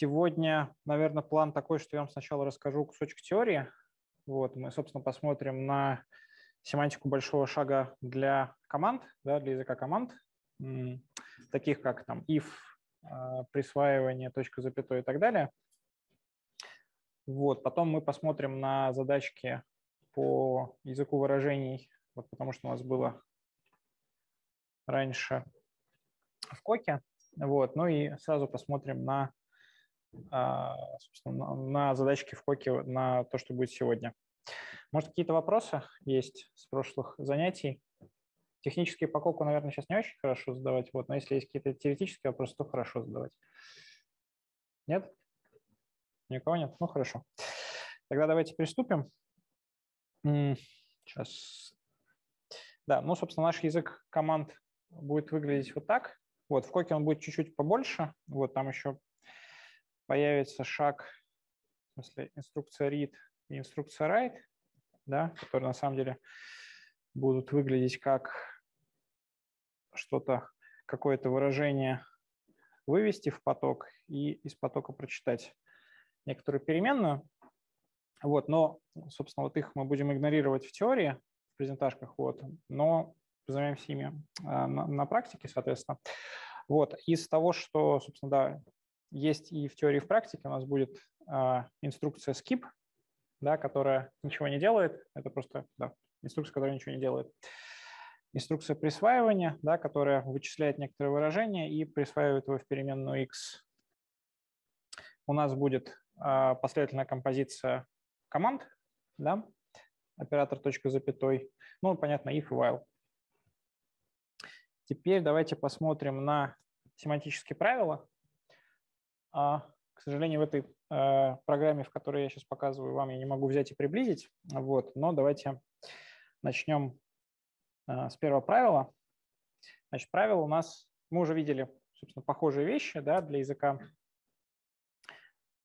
Сегодня, наверное, план такой, что я вам сначала расскажу кусочек теории. Вот, мы, собственно, посмотрим на семантику большого шага для команд, да, для языка команд, таких как там if, а, присваивание, точка запятой и так далее. Вот, потом мы посмотрим на задачки по языку выражений, вот потому что у нас было раньше в Коке. Вот, ну и сразу посмотрим на, собственно, на задачки в Коке, на то, что будет сегодня. Может, какие-то вопросы есть с прошлых занятий? Технические по коку, наверное, сейчас не очень хорошо задавать, вот, но если есть какие-то теоретические вопросы, то хорошо задавать. Нет? Никого нет? Ну, хорошо. Тогда давайте приступим. Сейчас. Да, ну, собственно, наш язык команд будет выглядеть вот так. Вот, в коке он будет чуть-чуть побольше. Вот, там еще появится шаг, в смысле, инструкция read и инструкция write, да, которые на самом деле будут выглядеть как что-то, какое-то выражение вывести в поток и из потока прочитать некоторую переменную. Вот, но, собственно, вот их мы будем игнорировать в теории, в презентажках, вот, но займемся ими а, на, на практике, соответственно. Вот, из того, что, собственно, да, есть и в теории, и в практике, у нас будет э, инструкция skip, да, которая ничего не делает, это просто да, инструкция, которая ничего не делает. Инструкция присваивания, да, которая вычисляет некоторые выражения и присваивает его в переменную x. У нас будет э, последовательная композиция команд, да, оператор точка запятой, ну, понятно, if и while. Теперь давайте посмотрим на семантические правила. А, к сожалению, в этой э, программе, в которой я сейчас показываю вам, я не могу взять и приблизить. Вот, но давайте начнем э, с первого правила. Значит, правило у нас, мы уже видели, собственно, похожие вещи да, для языка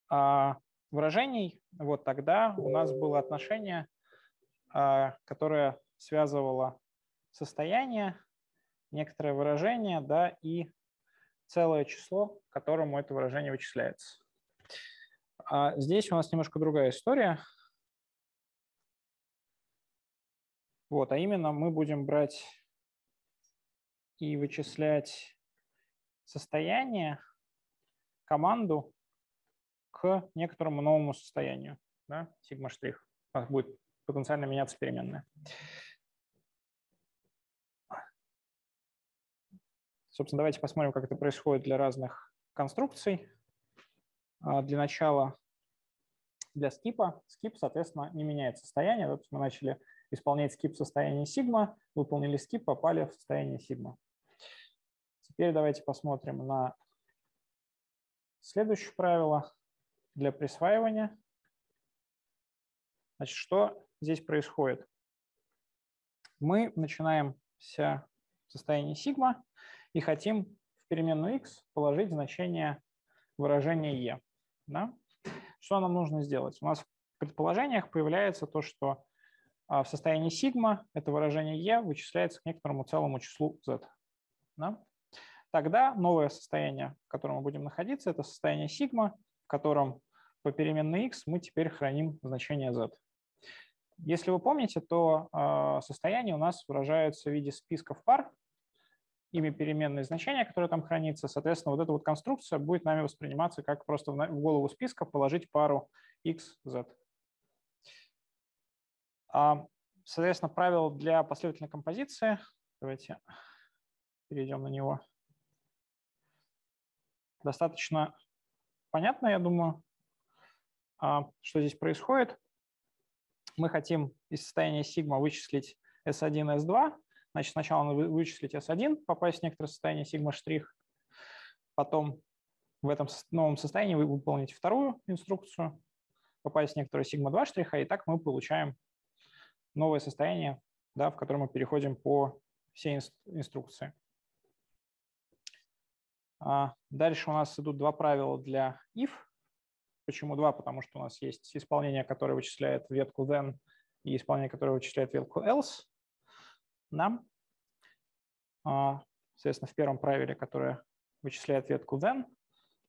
а, выражений. Вот тогда у нас было отношение, а, которое связывало состояние, некоторое выражение да, и целое число, которому это выражение вычисляется. А здесь у нас немножко другая история. Вот, а именно мы будем брать и вычислять состояние, команду к некоторому новому состоянию. Да, сигма штрих. У нас будет потенциально меняться переменная. Собственно, давайте посмотрим, как это происходит для разных конструкций. А, для начала для скипа. Скип, соответственно, не меняет состояние. Вот мы начали исполнять скип в состоянии сигма, выполнили скип, попали в состояние сигма. Теперь давайте посмотрим на следующее правило для присваивания. Значит, что здесь происходит? Мы начинаем с состояния сигма и хотим в переменную x положить значение выражения e. Да? Что нам нужно сделать? У нас в предположениях появляется то, что а, в состоянии сигма это выражение e вычисляется к некоторому целому числу z. Да? Тогда новое состояние, в котором мы будем находиться, это состояние сигма, в котором по переменной x мы теперь храним значение z. Если вы помните, то э, состояние у нас выражается в виде списков пар, ими переменные значения, которые там хранится. Соответственно, вот эта вот конструкция будет нами восприниматься как просто в голову списка положить пару x, z. А, соответственно, правило для последовательной композиции. Давайте перейдем на него. Достаточно понятно, я думаю, а, что здесь происходит. Мы хотим из состояния сигма вычислить S1, S2, Значит, сначала надо вычислить S1, попасть в некоторое состояние сигма-штрих, потом в этом новом состоянии выполнить вторую инструкцию, попасть в некоторое сигма-2 штриха, и так мы получаем новое состояние, да, в котором мы переходим по всей инструкции. А дальше у нас идут два правила для if. Почему два? Потому что у нас есть исполнение, которое вычисляет ветку then, и исполнение, которое вычисляет ветку else нам, соответственно, в первом правиле, которое вычисляет ветку then,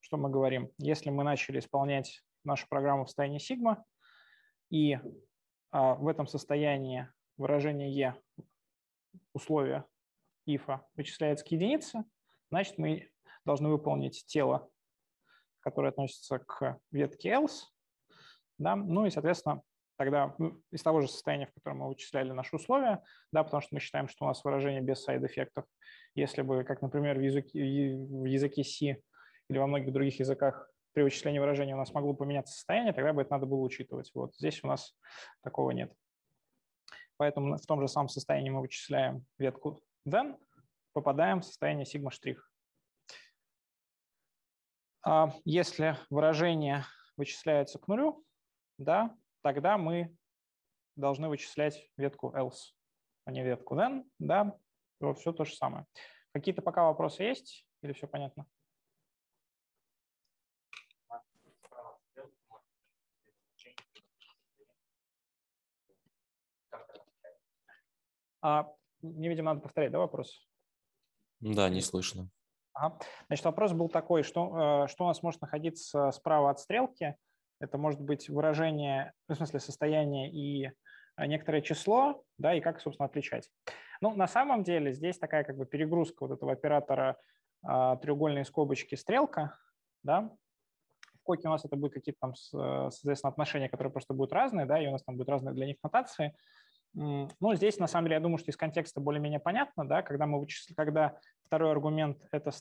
что мы говорим? Если мы начали исполнять нашу программу в состоянии сигма, и а, в этом состоянии выражение e условия if вычисляется к единице, значит, мы должны выполнить тело, которое относится к ветке else, да, ну и, соответственно, тогда ну, из того же состояния, в котором мы вычисляли наши условия, да, потому что мы считаем, что у нас выражение без сайд-эффектов, если бы, как, например, в языке, в языке C или во многих других языках при вычислении выражения у нас могло поменяться состояние, тогда бы это надо было учитывать. Вот здесь у нас такого нет. Поэтому в том же самом состоянии мы вычисляем ветку then, попадаем в состояние сигма штрих. А если выражение вычисляется к нулю, да, тогда мы должны вычислять ветку else, а не ветку then, да, вот все то же самое. Какие-то пока вопросы есть или все понятно? А, мне, видимо, надо повторять, да, вопрос? Да, не слышно. Ага. Значит, вопрос был такой, что, э, что у нас может находиться справа от стрелки. Это может быть выражение, ну, в смысле состояние и э, некоторое число, да, и как, собственно, отличать. Ну, на самом деле здесь такая как бы перегрузка вот этого оператора а, треугольные скобочки стрелка, да. В коке у нас это будут какие-то там, соответственно, отношения, которые просто будут разные, да, и у нас там будут разные для них нотации. Ну, здесь, на самом деле, я думаю, что из контекста более-менее понятно, да, когда мы вычислим, когда второй аргумент – это, э,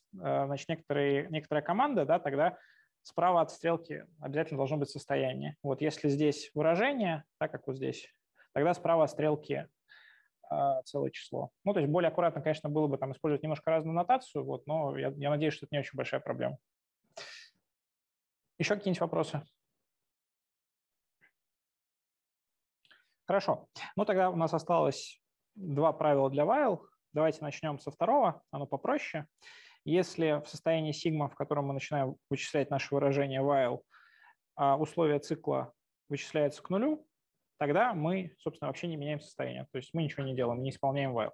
значит, некоторые, некоторая команда, да, тогда справа от стрелки обязательно должно быть состояние. Вот если здесь выражение, так как вот здесь, тогда справа от стрелки э, целое число. Ну, то есть более аккуратно, конечно, было бы там использовать немножко разную нотацию, вот, но я, я надеюсь, что это не очень большая проблема. Еще какие-нибудь вопросы? Хорошо. Ну, тогда у нас осталось два правила для while. Давайте начнем со второго, оно попроще. Если в состоянии сигма, в котором мы начинаем вычислять наше выражение while, а условия цикла вычисляются к нулю, тогда мы, собственно, вообще не меняем состояние. То есть мы ничего не делаем, не исполняем while.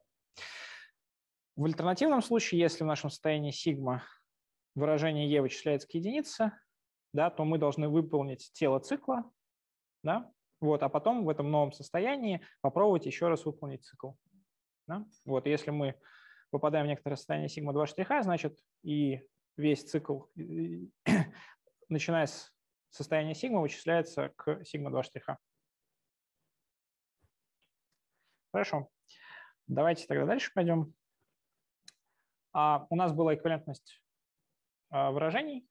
В альтернативном случае, если в нашем состоянии сигма выражение e вычисляется к единице, да, то мы должны выполнить тело цикла, да, вот, а потом в этом новом состоянии попробовать еще раз выполнить цикл. Да? Вот, если мы попадаем в некоторое состояние сигма 2 штриха, значит и весь цикл, начиная с состояния сигма, вычисляется к сигма 2 штриха. Хорошо. Давайте тогда дальше пойдем. А, у нас была эквивалентность а, выражений.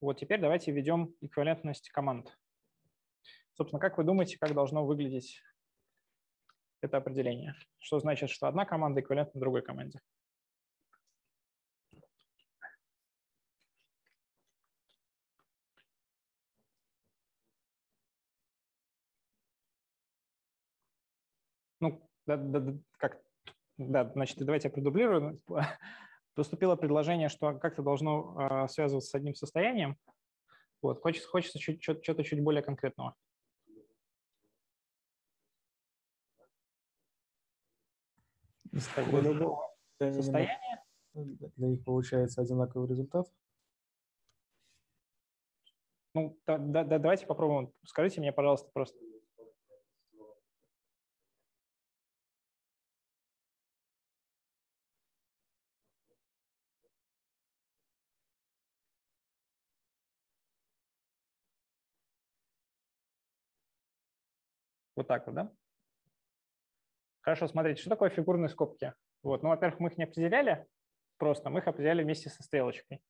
Вот теперь давайте введем эквивалентность команд. Собственно, как вы думаете, как должно выглядеть это определение? Что значит, что одна команда эквивалентна другой команде? Ну, да, да, как, да, значит, давайте я продублирую. Поступило предложение, что как-то должно э, связываться с одним состоянием. Вот, хочется, хочется что-то чуть более конкретного. Для любого состояния для них получается одинаковый результат? Ну, да, да, да, давайте попробуем. Скажите мне, пожалуйста, просто. Вот так вот, да? Хорошо, смотрите, что такое фигурные скобки? Вот, ну, во-первых, мы их не определяли просто, мы их определяли вместе со стрелочкой.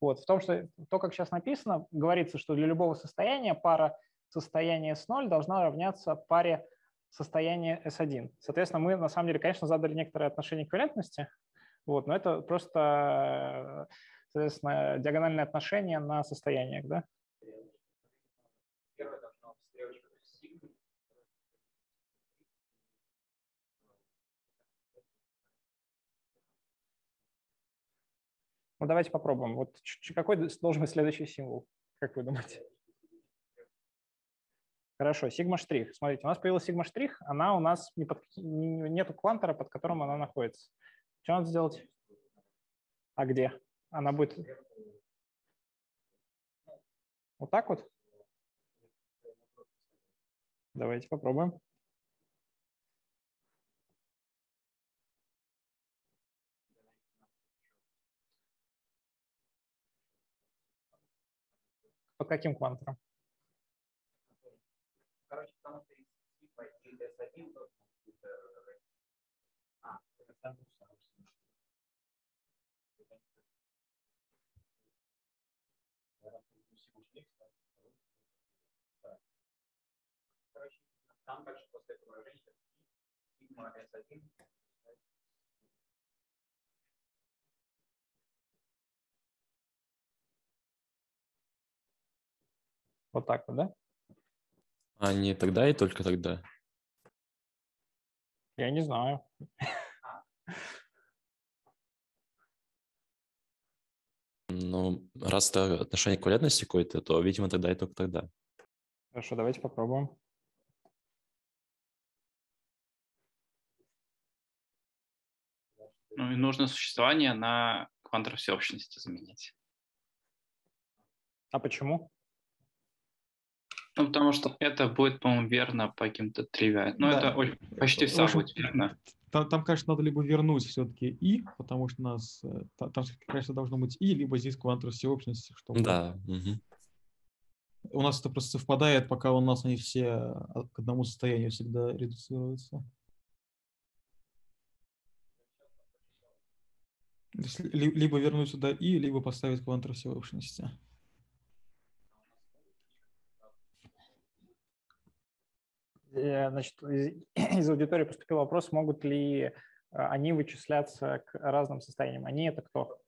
Вот, в том, что то, как сейчас написано, говорится, что для любого состояния пара состояния S0 должна равняться паре состояния S1. Соответственно, мы на самом деле, конечно, задали некоторое отношение к валентности, вот, но это просто, соответственно, диагональное отношение на состояниях, да? Ну, давайте попробуем. Вот какой должен быть следующий символ, как вы думаете? Хорошо, сигма-штрих. Смотрите, у нас появилась сигма-штрих, она у нас не под, не, нету квантора, под которым она находится. Что надо сделать? А где? Она будет... Вот так вот? Давайте попробуем. Под каким квантором? Короче, потому что S1 Короче, там также после этого выражения сигма S1 Вот так вот, да? А не тогда и только тогда? Я не знаю. Ну, раз это отношение к валентности какое-то, то, видимо, тогда и только тогда. Хорошо, давайте попробуем. Ну и нужно существование на квантовой всеобщности заменить. А почему? Ну, потому что это будет, по-моему, верно по каким-то тривиальным. Ну, Да. это почти все будет верно. Там, там, конечно, надо либо вернуть все-таки и, потому что у нас э, та- там, конечно, должно быть и, либо здесь квантовая всеобщность, чтобы Да. мгм. у нас это просто совпадает, пока у нас они все а, к одному состоянию всегда редуцируются. Либо вернуть сюда и, либо поставить квантовую всеобщности. Значит, из, из аудитории поступил вопрос, могут ли э, они вычисляться к разным состояниям. Они это кто?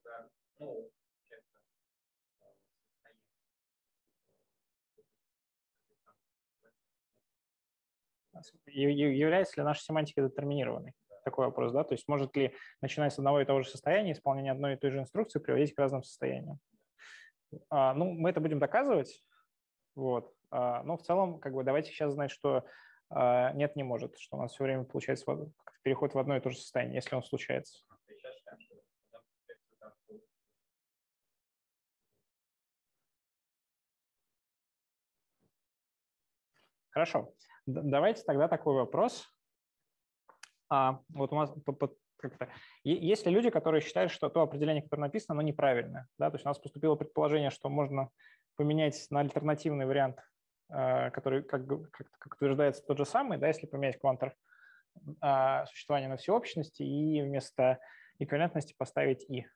Является ли наша семантика детерминированной? Такой вопрос, да? То есть может ли, начиная с одного и того же состояния, исполнение одной и той же инструкции приводить к разным состояниям? А, Ну, мы это будем доказывать, вот. А, Но в целом, как бы, давайте сейчас знать, что нет, не может, что у нас все время получается переход в одно и то же состояние, если он случается. Хорошо. Давайте тогда такой вопрос. А, вот у нас как-то есть ли люди, которые считают, что то определение, которое написано, оно неправильное? Да? То есть у нас поступило предположение, что можно поменять на альтернативный вариант, который, как, как, как утверждается, тот же самый, да, если поменять квантор а, существования на всеобщности и вместо эквивалентности поставить и.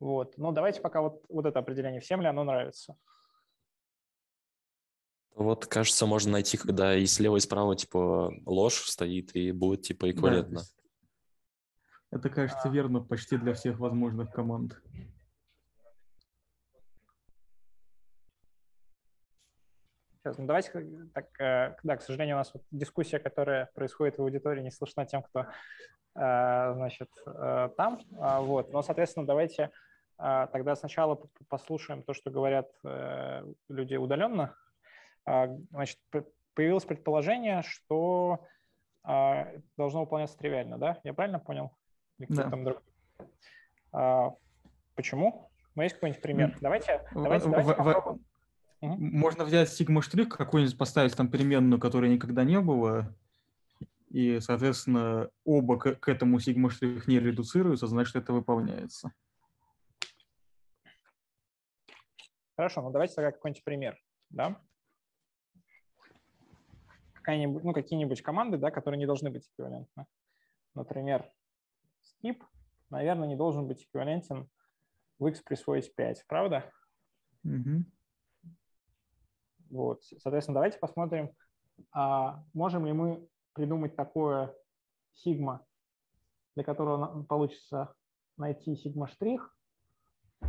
Вот. Ну, давайте пока вот, вот это определение. Всем ли оно нравится? Вот, кажется, можно найти, когда и слева, и справа, типа, ложь стоит, и будет, типа, Да, эквивалентно. есть Это кажется верно почти для всех возможных команд. Сейчас, ну давайте, как- так, э, да, к сожалению, у нас вот дискуссия, которая происходит в аудитории, не слышна тем, кто, э, значит, э, там. А, Вот, но, соответственно, давайте э, тогда сначала послушаем то, что говорят э, люди удаленно. А, Значит, появилось предположение, что а, должно выполняться тривиально, да? Я правильно понял? Да. там другой? А, Почему? Ну, есть какой-нибудь пример? Давайте, давайте, В- давайте в- попробуем. Мгм. Можно взять сигма штрих какой-нибудь, поставить там переменную, которой никогда не было, и, соответственно, оба к, к этому сигма штрих не редуцируются, значит, это выполняется. Хорошо, ну давайте тогда какой-нибудь пример, да? Какая-нибудь, ну, какие-нибудь команды, да, которые не должны быть эквивалентны. Например, skip, наверное, не должен быть эквивалентен в x присвоить 5, правда? Мгм. Вот, соответственно, давайте посмотрим, а можем ли мы придумать такое сигма, для которого получится найти сигма штрих.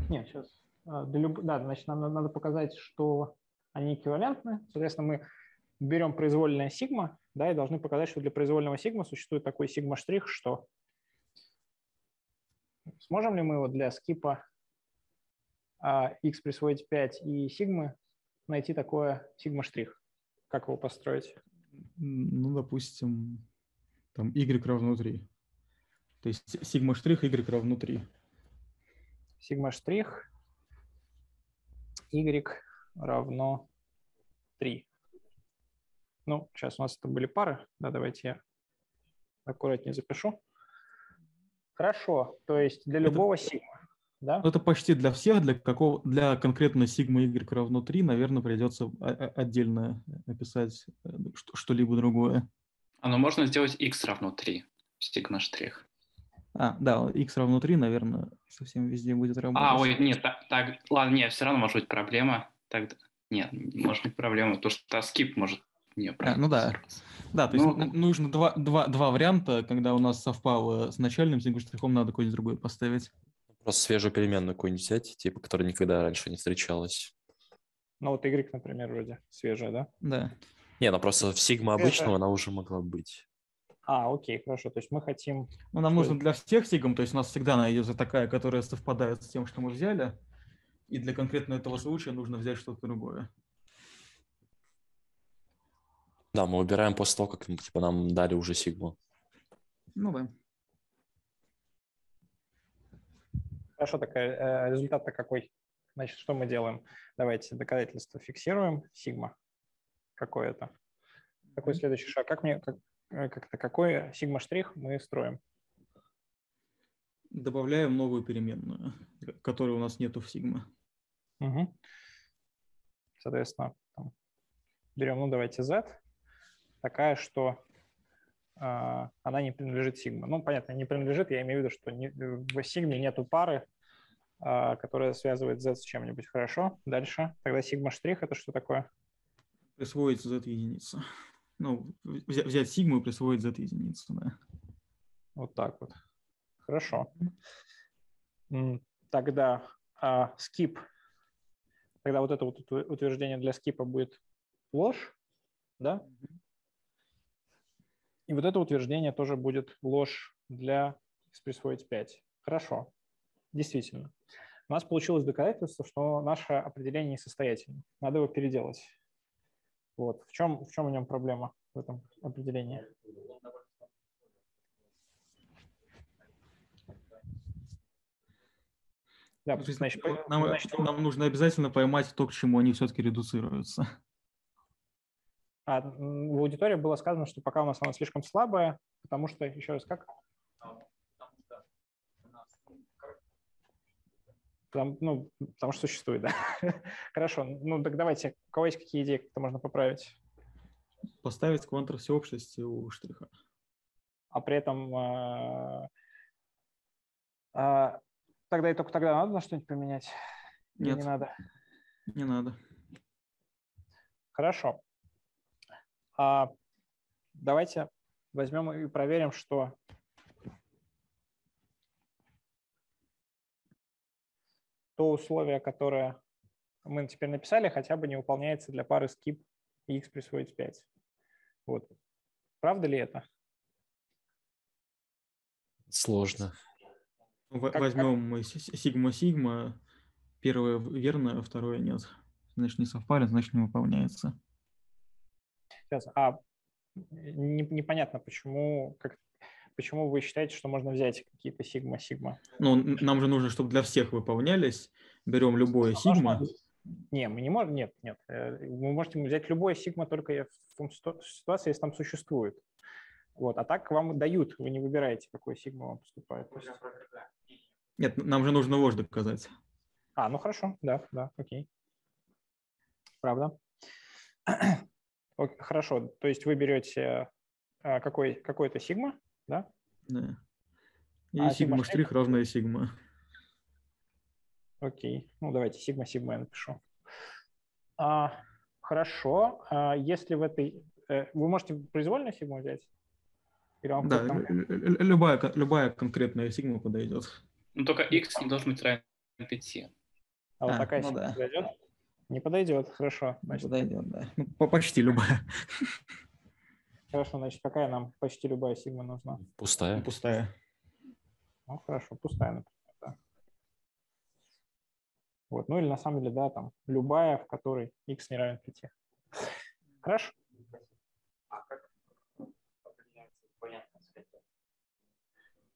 Нет, сейчас. Для люб... Да, значит, нам надо показать, что они эквивалентны. Соответственно, мы берем произвольное сигма, да, и должны показать, что для произвольного сигма существует такой сигма штрих, что сможем ли мы вот для скипа а, x присвоить 5 и сигмы найти такое сигма-штрих? Как его построить? Ну, допустим, там y равно 3. То есть сигма штрих y равно 3. Сигма-штрих, y равно 3. Ну, сейчас у нас это были пары. Да, давайте я аккуратнее запишу. Хорошо, то есть для любого сигма. Да? Ну, это почти для всех, для какого, для конкретно сигма y равно 3, наверное, придется отдельно написать э, что-либо другое. Оно можно сделать x равно 3, сигма штрих. А, да, x равно 3, наверное, совсем везде будет работать. А, ой, нет, так, так ладно, нет, все равно может быть проблема. Так, нет, может быть проблема, то что skip может не а, ну да. Да, то ну, есть нужно два, два, два варианта, когда у нас совпало с начальным сигма-штрихом, надо какой-нибудь другой поставить. Просто свежую переменную какую-нибудь взять, типа, которая никогда раньше не встречалась. Ну вот Y, например, вроде свежая, да? Да. Не, она просто в сигма обычного она уже могла быть. А, окей, хорошо. То есть мы хотим... Ну, нам нужно для всех сигм, то есть у нас всегда найдется такая, которая совпадает с тем, что мы взяли. И для конкретно этого случая нужно взять что-то другое. Да, мы выбираем после того, как типа, нам дали уже сигму. Ну да. Хорошо, так э, результат-то какой? Значит, что мы делаем? Давайте доказательство фиксируем. Сигма. Какой это? Какой следующий шаг? Как мне, как, э, как-то какой сигма-штрих мы строим? Добавляем новую переменную, которой у нас нету в сигма. Угу. Соответственно, берем, ну давайте z, такая, что она не принадлежит сигма. Ну, понятно, не принадлежит, я имею в виду, что не, в сигме нету пары, э, которая связывает z с чем-нибудь. Хорошо, дальше. Тогда сигма-штрих это что такое? Присвоить z единица. Ну, взять, взять сигму и присвоить z единицу, да. Вот так вот. Хорошо. Тогда а, skip Тогда вот это вот утверждение для скипа будет ложь, да? И вот это утверждение тоже будет ложь для x присвоить 5. Хорошо, действительно. У нас получилось доказательство, что наше определение несостоятельно. Надо его переделать. Вот. В чем, в чем в нем проблема в этом определении? Да, значит, нам, значит, нам нужно обязательно поймать то, к чему они все-таки редуцируются. А в аудитории было сказано, что пока у нас она слишком слабая, потому что, еще раз, как? Потому, ну, потому что существует, да. Хорошо, ну так давайте, у кого есть какие идеи, как это можно поправить? Поставить квантр всеобщности у штриха. А при этом а, а, Тогда и только тогда надо на что-нибудь поменять? Нет. не надо? Не надо. Хорошо. А, давайте возьмем и проверим, что то условие, которое мы теперь написали, хотя бы не выполняется для пары skip и x присвоить 5. Вот. Правда ли это? Сложно. Как, Возьмем сигма-сигма. Первое верно, второе нет. Значит, не совпали, значит, не выполняется. Сейчас, а не, непонятно, почему, как, почему вы считаете, что можно взять какие-то сигма-сигма? Ну, нам же нужно, чтобы для всех выполнялись. Берем любое сигма. Не, мы не можем, нет, нет. Э, вы можете взять любое сигма только в том ситуации, если там существует. Вот, а так вам дают, вы не выбираете, какой сигма вам поступает. Нет, нам же нужно ложь доказать. А, ну хорошо, да, да, окей. Правда. Хорошо, то есть вы берете а, какой, какой-то сигма, да? Да. И а сигма штрих равная сигма. Окей, ну давайте сигма сигма я напишу. А, хорошо, а если в этой... Э, вы можете произвольную сигму взять? Или вам да, любая, любая конкретная сигма подойдет. Ну, только x не должен быть равен 5. А, вот а, такая ну да. подойдет? Не подойдет, хорошо. Значит. Не подойдет, да. Ну, почти любая. Хорошо, значит, какая нам почти любая сигма нужна? Пустая. Пустая. Ну, хорошо, пустая, например, да. Вот, ну или на самом деле, да, там, любая, в которой x не равен 5. Хорошо.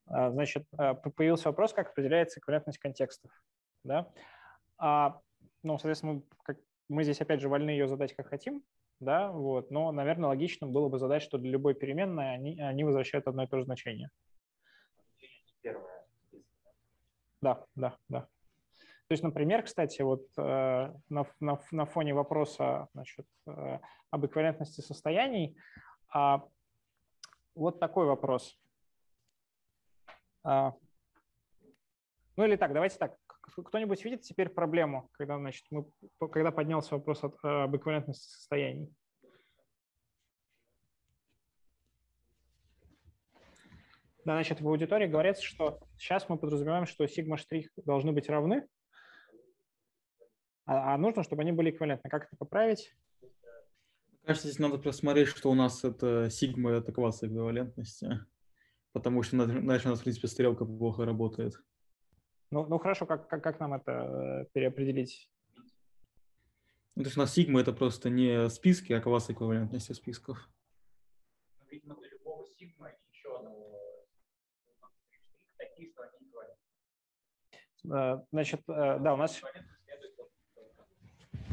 А, значит, а, появился вопрос, как определяется эквивалентность контекстов. Да? А, ну, соответственно, мы как мы здесь опять же вольны ее задать как хотим, да, вот, но, наверное, логично было бы задать, что для любой переменной они, они возвращают одно и то же значение. Да, да, да. То есть, например, кстати, вот э, на, на, на фоне вопроса значит, э, об эквивалентности состояний, э, вот такой вопрос. Э, ну или так, давайте так. Кто-нибудь видит теперь проблему, когда, значит, мы, когда поднялся вопрос от, э, об эквивалентности состояний? Да, значит, в аудитории говорится, что сейчас мы подразумеваем, что сигма-штрих должны быть равны, а, а нужно, чтобы они были эквивалентны. Как это поправить? Кажется, здесь надо просмотреть, что у нас это сигма, это класс эквивалентности, потому что дальше у нас, в принципе, стрелка плохо работает. Ну, ну хорошо, как, как, как нам это э, переопределить? Ну, то есть у нас сигма это просто не списки, а класс эквивалентности списков. Видимо, для любого сигма еще одного такие, что они эквивалентны. Значит, э, да, у нас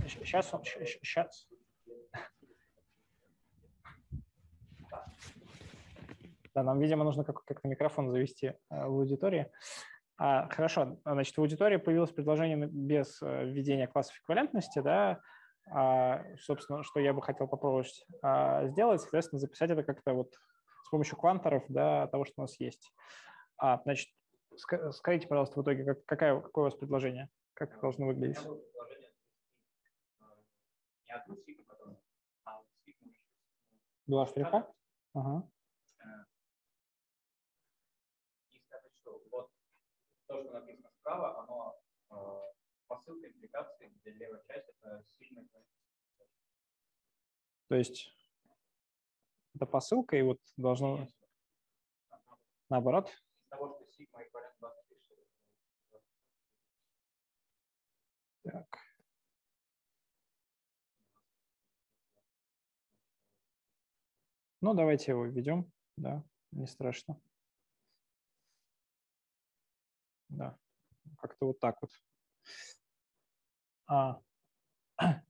Сейчас, сейчас. Да, нам, видимо, нужно как-то микрофон завести э, в аудитории. А, хорошо, значит, в аудитории появилось предложение без э, введения классов эквивалентности, да, а, собственно, что я бы хотел попробовать а, сделать, соответственно, записать это как-то вот с помощью кванторов, да, того, что у нас есть. А, значит, скажите, пожалуйста, в итоге, как, какая, какое у вас предложение? Как это должно выглядеть? потом а Два штриха? Ага. И сказать, что вот то, что написано справа, оно э, посылка импликации для левой части это сигма. То есть это посылка, и вот должно наоборот. Из того, что сигма эквивалент Так. Ну, давайте его введем. Да, не страшно. Да, как-то вот так вот. А,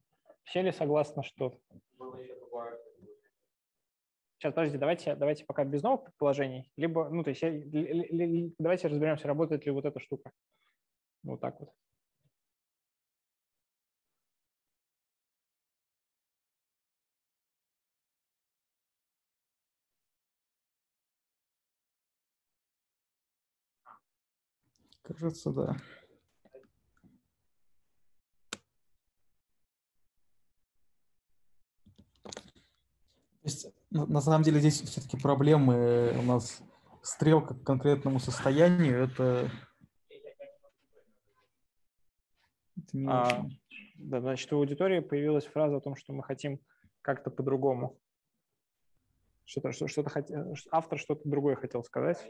все ли согласны, что... Сейчас, подождите, давайте, давайте пока без новых предположений. Либо, ну, то есть, давайте разберемся, работает ли вот эта штука. Вот так вот. Кажется, да. То есть, на, самом деле здесь все-таки проблемы у нас стрелка к конкретному состоянию. Это, это не а, очень. Да, значит, в аудитории появилась фраза о том, что мы хотим как-то по-другому. Что-то, что, что-то хот... автор что-то другое хотел сказать.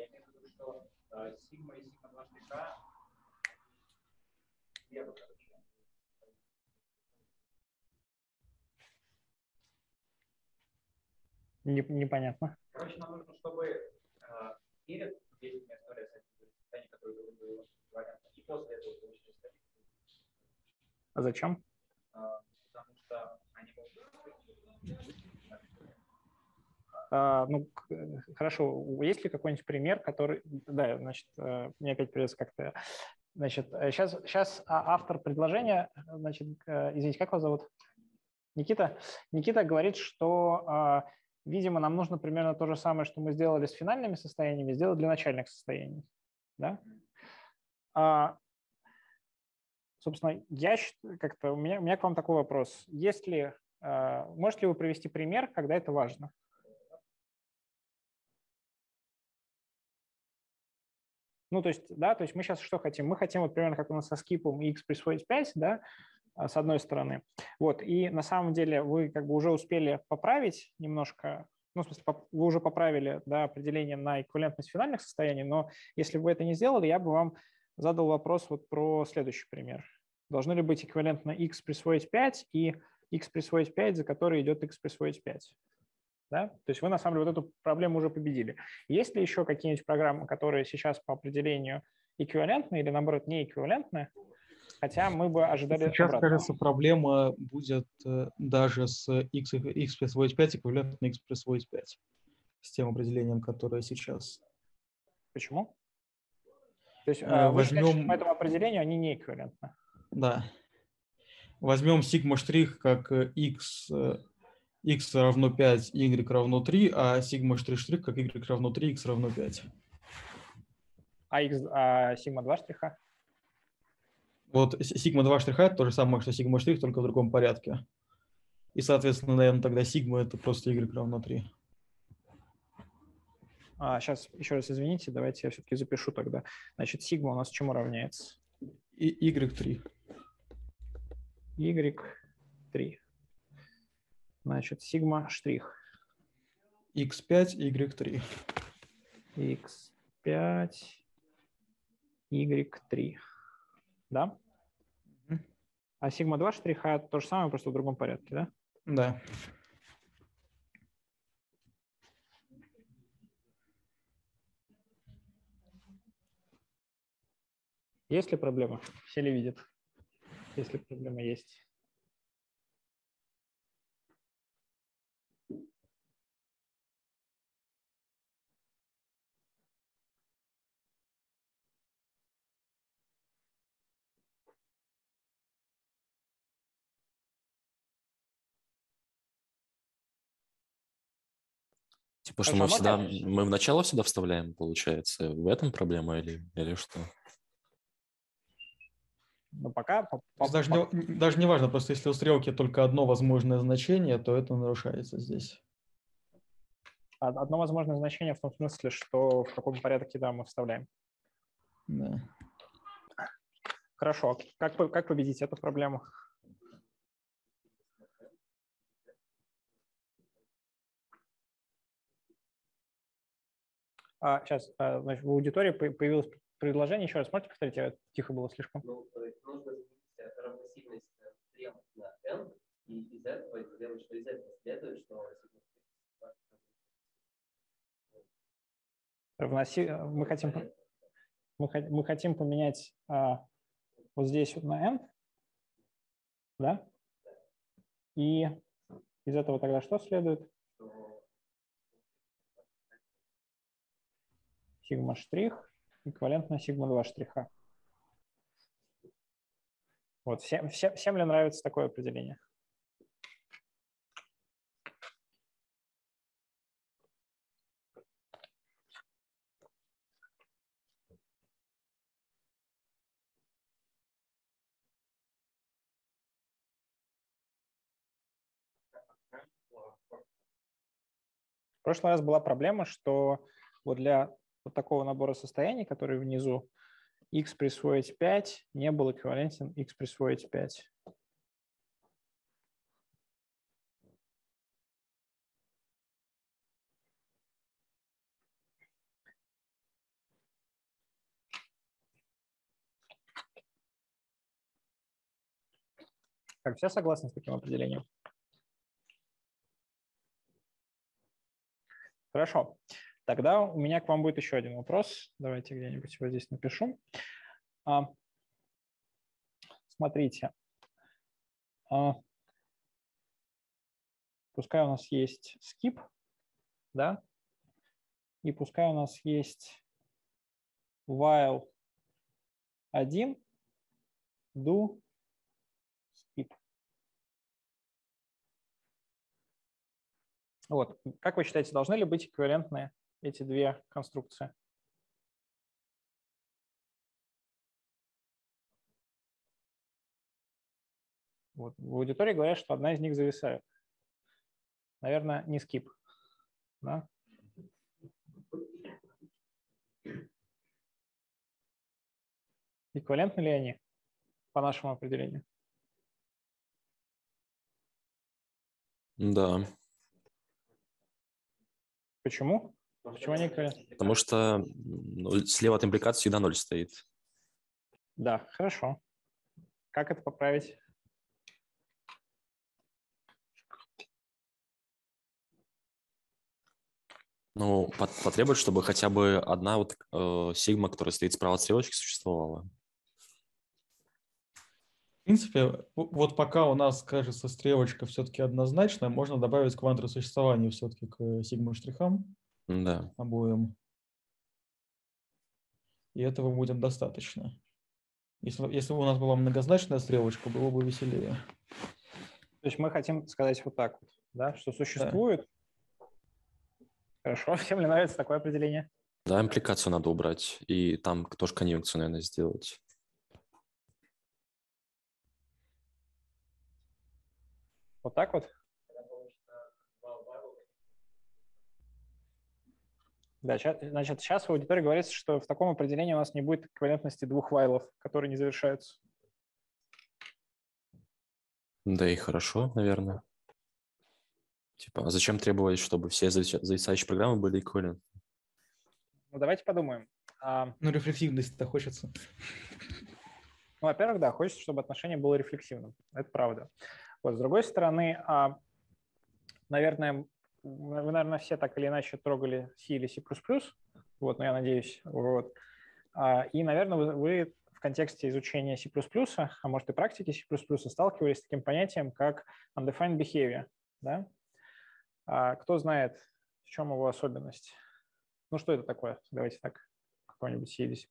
Сигма и Не, непонятно. Короче, нам нужно, чтобы э, перед действием история состояние, которое и после этого получили А зачем? А, потому что они могут ну, хорошо, есть ли какой-нибудь пример, который... Да, значит, э, мне опять придется как-то... Значит, сейчас, сейчас а, автор предложения, значит, э, извините, как вас зовут? Никита? Никита говорит, что а, видимо, нам нужно примерно то же самое, что мы сделали с финальными состояниями, сделать для начальных состояний. Да? А, собственно, я как-то у меня, у меня к вам такой вопрос. Есть ли, а, можете ли вы привести пример, когда это важно? Ну, то есть, да, то есть мы сейчас что хотим? Мы хотим вот примерно как у нас со скипом x присвоить 5, да, а, с одной стороны. Вот, и на самом деле вы как бы уже успели поправить немножко, ну, в смысле, вы уже поправили да, определение на эквивалентность финальных состояний, но если бы вы это не сделали, я бы вам задал вопрос вот про следующий пример. Должны ли быть эквивалентно x присвоить 5 и x присвоить 5, за который идет x присвоить 5? Да? То есть вы на самом деле вот эту проблему уже победили. Есть ли еще какие-нибудь программы, которые сейчас по определению эквивалентны или наоборот не эквивалентны, хотя мы бы ожидали Сейчас, обратного. кажется, проблема будет э, даже с x, x присвоить 5 эквивалентно x присвоить 5 с тем определением, которое сейчас. Почему? То есть Э, э, считаете, возьмем- по этому определению они не эквивалентны? Да. Возьмем сигма штрих как э, x, x равно 5, y равно 3, а сигма штрих штрих как y равно 3, x равно 5. А, x, а сигма 2 штриха? Вот сигма 2 штриха это то же самое, что сигма штрих, только в другом порядке. И, соответственно, наверное, тогда сигма это просто y равно 3. А, сейчас, еще раз извините, давайте я все-таки запишу тогда. Значит, сигма у нас чему равняется? И y3. y3. Значит, сигма штрих x5, y3. x5, y3. Да? А сигма 2 штриха то же самое, просто в другом порядке, да? Да. Есть ли проблема? Все ли видят? Если проблема есть. Типа, что мы всегда, мы в начало всегда вставляем, получается. В этом проблема или, или что? Но пока... по- по- даже, по- не, даже не важно, просто если у стрелки только одно возможное значение, то это нарушается здесь. од- Одно возможное значение в том смысле, что в каком порядке да, мы вставляем. Да. Хорошо. Как, по- как победить эту проблему? А, сейчас, а, значит, в аудитории по- появилось предложение. Еще раз можете повторить? Я тихо было слишком. Ну, то есть нужно изменить э, равносильность э, стрел на n, и из этого сделать, что из этого следует, что Равноси- Мы хотим, мы, мы хотим поменять а, вот здесь на n, да? И из этого тогда что следует? Сигма штрих эквивалентно сигма 2 штриха. Вот, всем, всем, всем ли нравится такое определение? В прошлый раз была проблема, что вот для вот такого набора состояний, который внизу, x присвоить 5 не был эквивалентен x присвоить 5. Как все согласны с таким определением? Хорошо. Тогда у меня к вам будет еще один вопрос. Давайте где-нибудь его здесь напишу. А, Смотрите. А, Пускай у нас есть skip, да? И пускай у нас есть while 1 do skip. Вот. Как вы считаете, должны ли быть эквивалентны эти две конструкции? Вот. В аудитории говорят, что одна из них зависает. Наверное, не скип. Да? Эквивалентны ли они по нашему определению? Да, Почему? Почему они эквивалентны? потому что ну, слева от импликации всегда ноль стоит. Да, хорошо. Как это поправить? Ну, пот- потребует, чтобы хотя бы одна вот э, сигма, которая стоит справа от стрелочки, существовала. В принципе, вот пока у нас, кажется, стрелочка все-таки однозначная, можно добавить кванты существования все-таки к э, сигма-штрихам Да. обоим. И этого будет достаточно. Если, если бы у нас была многозначная стрелочка, было бы веселее. То есть мы хотим сказать вот так вот, да, что существует. Хорошо, всем ли нравится такое определение? Да, импликацию надо убрать. И там тоже конъюнкцию, наверное, сделать. Вот так вот? Да, значит, сейчас в аудитории говорится, что в таком определении у нас не будет эквивалентности двух вайлов, которые не завершаются. Да и хорошо, наверное. Типа, а зачем требовать, чтобы все завис- зависающие программы были эквивалентны? Ну, давайте подумаем. А, Ну, рефлексивность-то хочется. Ну, во-первых, да, хочется, чтобы отношение было рефлексивным. Это правда. Вот, с другой стороны, а, наверное, вы, наверное, все так или иначе трогали C или C++, вот, ну, я надеюсь, вот. А, И, наверное, вы, вы в контексте изучения C++, а может и практики C++, сталкивались с таким понятием, как undefined behavior, да? А Кто знает, в чем его особенность? Ну, что это такое? Давайте так, какой-нибудь C или C++.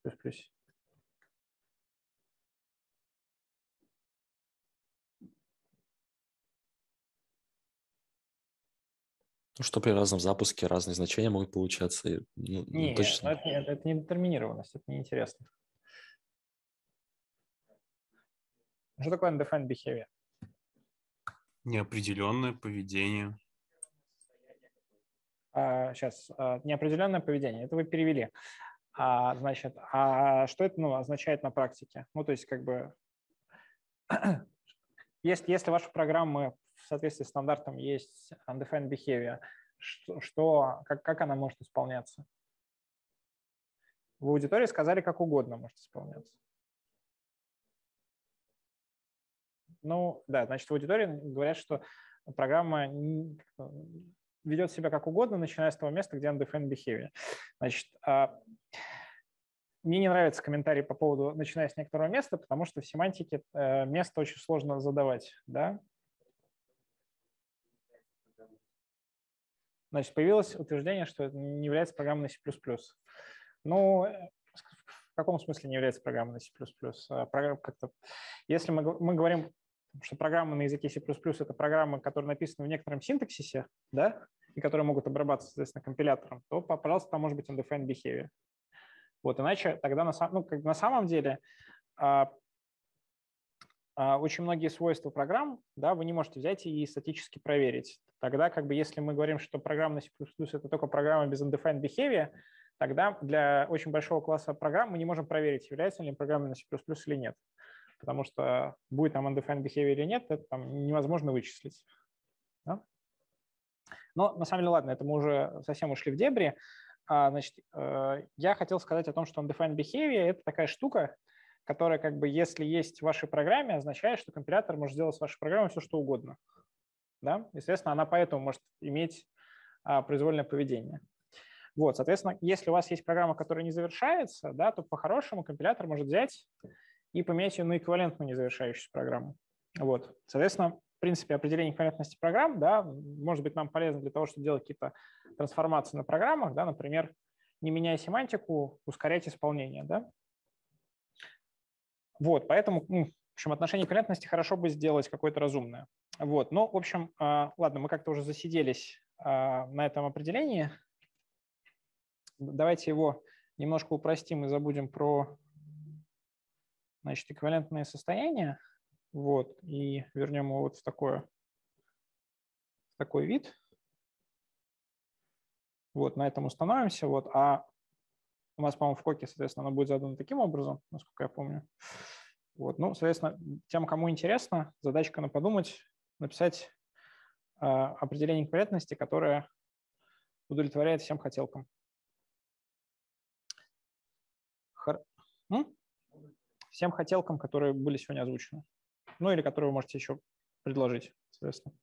Ну, что при разном запуске разные значения могут получаться. и, ну, ну, Не, точно. ну это, не- это не детерминированность, это неинтересно. Что такое undefined behavior? Неопределенное поведение. сейчас, неопределенное поведение, это вы перевели. А, значит, а что это ну, означает на практике? Ну, то есть, как бы, если, если ваша программа в соответствии с стандартом есть undefined behavior, что, что как, как она может исполняться? В аудитории сказали, как угодно может исполняться. Ну, да, значит, в аудитории говорят, что программа ведет себя как угодно, начиная с того места, где undefined behavior. Значит, а, мне не нравится комментарий по поводу начиная с некоторого места, потому что в семантике э, место очень сложно задавать, да? Значит, появилось утверждение, что это не является программой на C++. Ну, в каком смысле не является программой на C++? А, программа как-то- Если мы, мы говорим, что программа на языке C++ – это программы, которые написаны в некотором синтаксисе, да, и которые могут обрабатываться, соответственно, компилятором, то, пожалуйста, там может быть undefined behavior. Вот, иначе тогда на, сам- ну, как, на самом деле а, очень многие свойства программ, да, вы не можете взять и статически проверить. Тогда, как бы, если мы говорим, что программа на C++ это только программа без undefined behavior, тогда для очень большого класса программ мы не можем проверить, является ли программа на C++ или нет. Потому что будет там undefined behavior или нет, это там невозможно вычислить. Да? Но на самом деле, ладно, это мы уже совсем ушли в дебри. А, Значит, э, я хотел сказать о том, что undefined behavior – это такая штука, которая, как бы, если есть в вашей программе, означает, что компилятор может сделать с вашей программой все, что угодно. Да? Естественно, она поэтому может иметь а, произвольное поведение. Вот, соответственно, если у вас есть программа, которая не завершается, да, то по-хорошему компилятор может взять и поменять ее на эквивалентную незавершающуюся программу. Вот. Соответственно, в принципе, определение эквивалентности программ да, может быть нам полезно для того, чтобы делать какие-то трансформации на программах, да, например, не меняя семантику, ускорять исполнение. Да? Вот, поэтому в общем, отношение эквивалентности хорошо бы сделать какое-то разумное. Вот, ну, в общем, а, ладно, мы как-то уже засиделись а, на этом определении. Давайте его немножко упростим и забудем про значит, эквивалентные состояния. Вот, и вернем его вот в, такое, в такой вид. Вот, на этом установимся. Вот, а у нас, по-моему, в коке, соответственно, оно будет задано таким образом, насколько я помню. Вот, ну, соответственно, тем, кому интересно, задачка на подумать, написать э, определение эквивалентности, которое удовлетворяет всем хотелкам. Хор... Всем хотелкам, которые были сегодня озвучены. Ну или которые вы можете еще предложить, соответственно.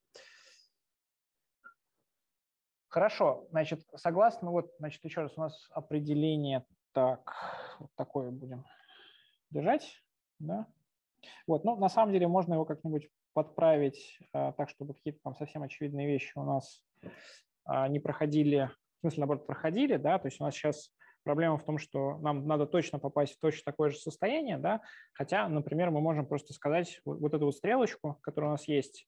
Хорошо, значит, согласно, вот, значит, еще раз у нас определение, так, вот такое будем держать, да. Вот, ну, на самом деле можно его как-нибудь подправить а, так, чтобы какие-то там совсем очевидные вещи у нас а, не проходили, в смысле, наоборот, проходили, да, то есть у нас сейчас проблема в том, что нам надо точно попасть в точно такое же состояние, да, хотя, например, мы можем просто сказать вот, вот эту вот стрелочку, которая у нас есть,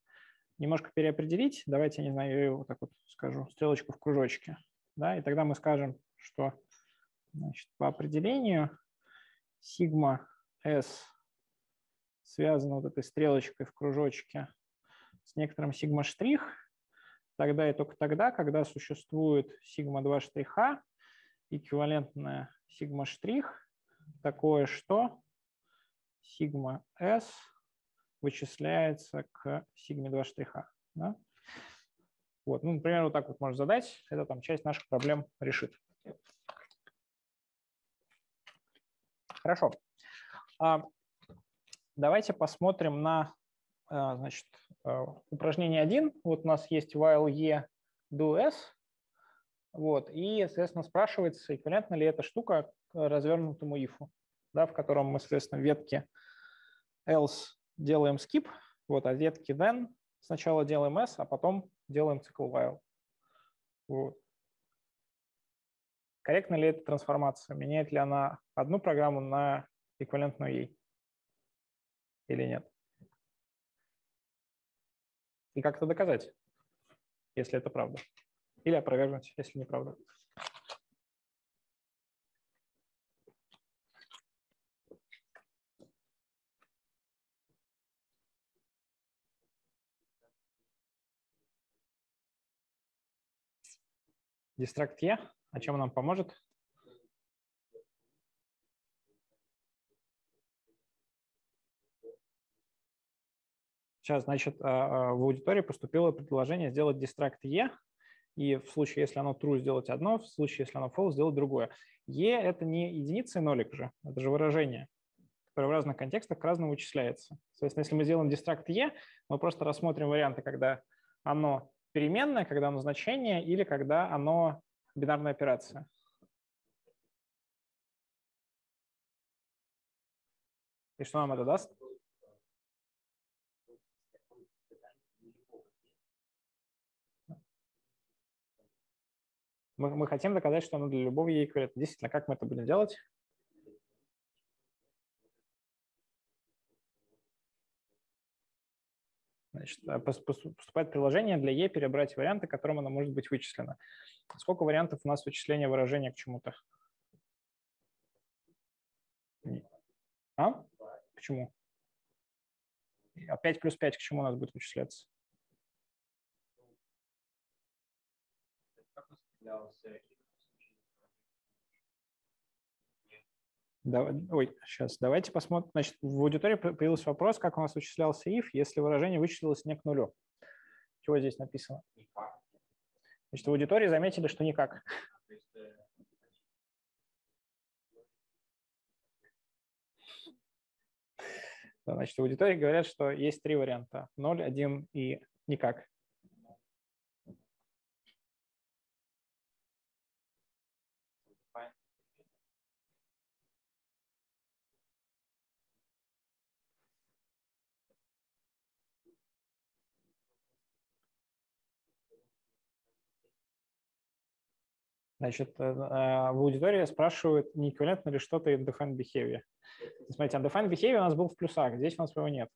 немножко переопределить, давайте, не знаю, я вот так вот скажу, стрелочку в кружочке, да, и тогда мы скажем, что значит, по определению сигма s связано вот этой стрелочкой в кружочке с некоторым сигма-штрих, тогда и только тогда, когда существует сигма-2 штриха, эквивалентная сигма-штрих, такое, что сигма s вычисляется к сигме 2 штриха. Да? Вот, ну, например, вот так вот можно задать, это там часть наших проблем решит. Хорошо. А, Давайте посмотрим на а, значит, а, упражнение 1. Вот у нас есть while e do s. Вот, и, соответственно, спрашивается, эквивалентна ли эта штука развернутому if, да, в котором мы, соответственно, в ветке else делаем skip, вот, а в ветке then сначала делаем s, а потом делаем цикл while. Вот. Корректна ли эта трансформация? Меняет ли она одну программу на эквивалентную ей? или нет. И как это доказать, если это правда? Или опровергнуть, если неправда. Дистракт Е, а чем нам поможет? Сейчас, значит, а, а, в аудитории поступило предложение сделать дистракт E, и в случае, если оно true, сделать одно, в случае, если оно false, сделать другое. E – это не единица и нолик же, это же выражение, которое в разных контекстах к-разному вычисляется. Соответственно, если мы сделаем дистракт E, мы просто рассмотрим варианты, когда оно переменное, когда оно значение, или когда оно бинарная операция. И что нам это даст? Мы, мы хотим доказать, что оно для любого ей эквивалентно. Действительно, как мы это будем делать? Значит, э, поступает приложение для E перебрать варианты, которым оно может быть вычислено. Сколько вариантов у нас вычисления выражения к чему-то? А? Почему? А 5 плюс 5 к чему у нас будет вычисляться? Давай, ой, сейчас, давайте посмотрим. Значит, в аудитории появился вопрос, как у нас вычислялся if, если выражение вычислилось не к нулю. Чего здесь написано? Значит, в аудитории заметили, что никак. Значит, в аудитории говорят, что есть три варианта. 0, 1 и никак. Значит, э, а, в аудитории спрашивают, не эквивалентно ли что-то undefined behavior. Смотрите, undefined behavior у нас был в плюсах, здесь у нас его нет.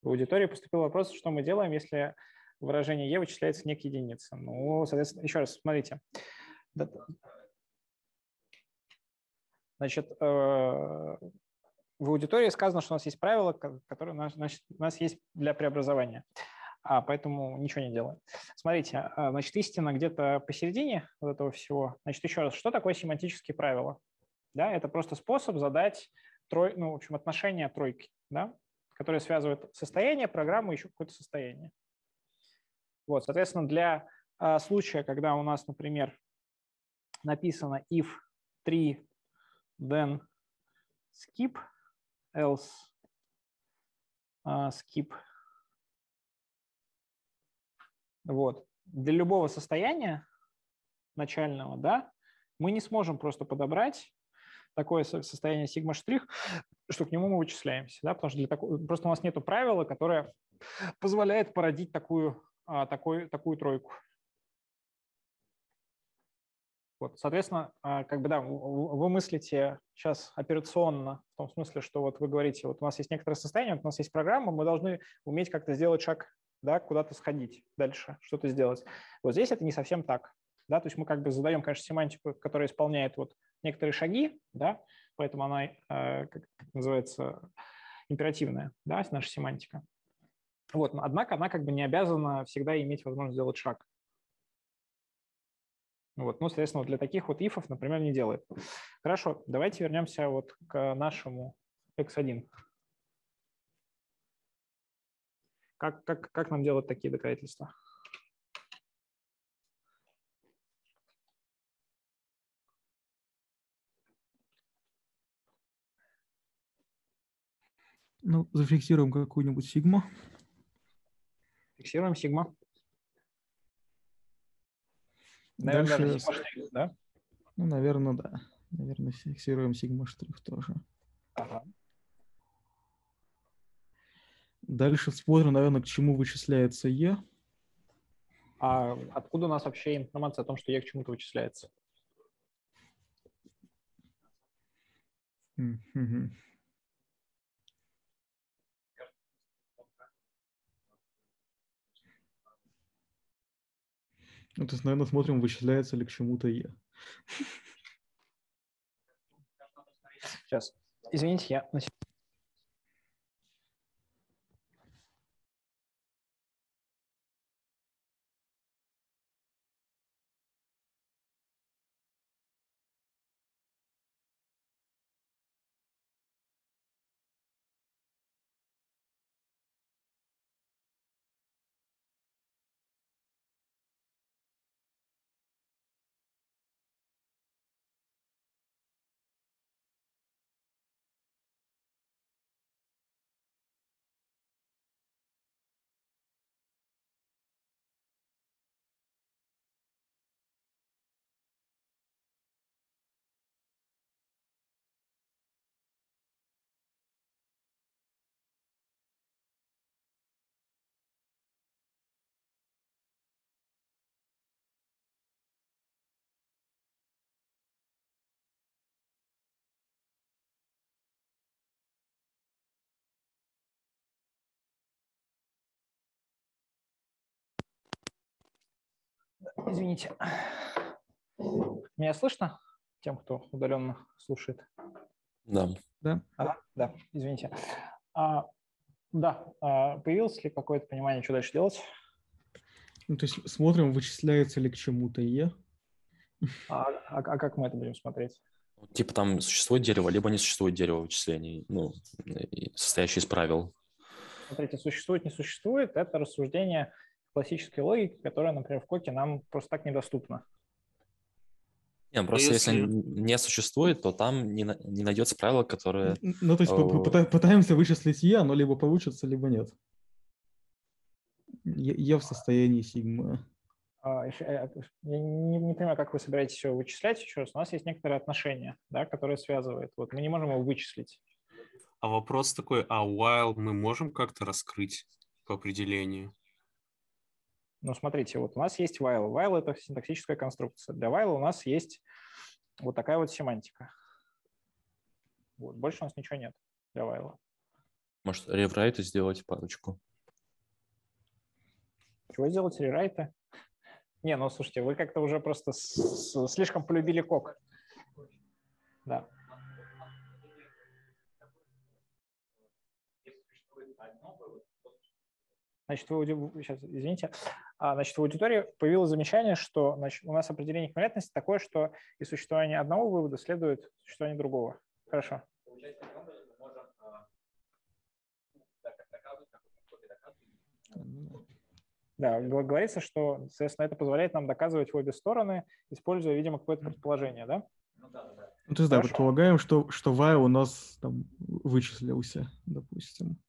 В аудитории поступил вопрос, что мы делаем, если выражение e вычисляется не к единице. Ну, соответственно, еще раз, смотрите. Значит, э, в аудитории сказано, что у нас есть правила, которые у нас, значит, у нас есть для преобразования а поэтому ничего не делаем. Смотрите, а, значит, истина где-то посередине вот этого всего. Значит, еще раз, что такое семантические правила? Да, это просто способ задать трой, ну, в общем, отношение тройки, да, которые связывают состояние программы еще какое-то состояние. Вот, соответственно, для а, случая, когда у нас, например, написано if 3, then skip, else uh, skip вот. Для любого состояния начального, да, мы не сможем просто подобрать такое со- состояние сигма штрих, что к нему мы вычисляемся, да, потому что для такого, просто у нас нет правила, которое позволяет породить такую, а, такой, такую тройку. Вот, соответственно, а, как бы да, вы мыслите сейчас операционно, в том смысле, что вот вы говорите, вот у нас есть некоторое состояние, вот у нас есть программа, мы должны уметь как-то сделать шаг, да, куда-то сходить дальше, что-то сделать. Вот здесь это не совсем так, да, то есть мы как бы задаем, конечно, семантику, которая исполняет вот некоторые шаги, да, поэтому она, э, как называется, императивная, да, наша семантика. Вот, однако она как бы не обязана всегда иметь возможность сделать шаг. Вот, ну, соответственно, вот для таких вот ифов, например, не делает. Хорошо, давайте вернемся вот к нашему x1. Как, как, как нам делать такие доказательства? Ну, зафиксируем какую-нибудь сигму. Фиксируем сигма. Наверное, Дальше, сигма штрих, да? ну, наверное, да. Наверное, фиксируем сигма штрих тоже. Ага. Дальше смотрим, наверное, к чему вычисляется Е. А откуда у нас вообще информация о том, что Е к чему-то вычисляется? Ну, то есть, наверное, смотрим, вычисляется ли к чему-то Е. Сейчас. Извините, я на сек- Извините. Меня слышно? Тем, кто удаленно слушает. Да. Да? Ага, да, извините. А, да, а появилось ли какое-то понимание, что дальше делать? Ну, то есть смотрим, вычисляется ли к чему-то Е. А, а- а как мы это будем смотреть? Типа там существует дерево, либо не существует дерево вычислений, ну, состоящее из правил. Смотрите, существует, не существует, это рассуждение классической логики, которая, например, в Коке нам просто так недоступна. Не, просто если... если- не существует, то там не, на- не найдется правило, которое... Ну, то есть О. пыта- пытаемся вычислить Е, оно либо получится, либо нет. Е Е в состоянии сигмы. А, еще, э, Я не, не понимаю, как вы собираетесь все вычислять еще раз. У нас есть некоторые отношения, да, которые связывают. Вот мы не можем его вычислить. А вопрос такой, а while мы можем как-то раскрыть по определению? Ну, смотрите, вот у нас есть while. While – это синтаксическая конструкция. Для while у нас есть вот такая вот семантика. Вот. Больше у нас ничего нет для while. Может, реврайты сделать парочку. Чего сделать рерайты? Не, ну слушайте, вы как-то уже просто слишком полюбили кок. Да. Значит, вы, ауди- сейчас, извините. А, значит, в аудитории появилось замечание, что значит, у нас определение эквивалентности такое, что из существования одного вывода следует существование другого. Хорошо. Получается, таким образом мы можем а, ну, Да, говорится, что, соответственно, это позволяет нам доказывать в обе стороны, используя, видимо, какое-то предположение, да? ну да, да, да. Ну, то есть, да, Хорошо. предполагаем, что, что while у нас там вычислился, допустим.